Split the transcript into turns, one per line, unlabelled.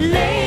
Lady.